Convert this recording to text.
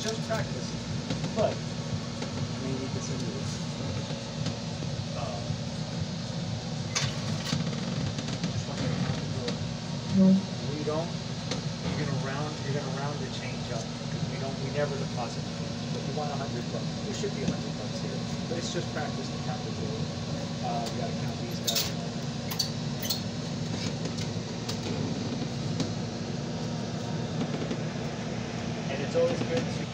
just practice, but I may need this anyway. Uh, just to. We don't, you're gonna round, you're gonna round the change up, because we don't, we never deposit change, but you want a hundred bucks, there should be a hundred bucks here, but it's just practice to count the door. Uh, you gotta count these guys. And it's always good to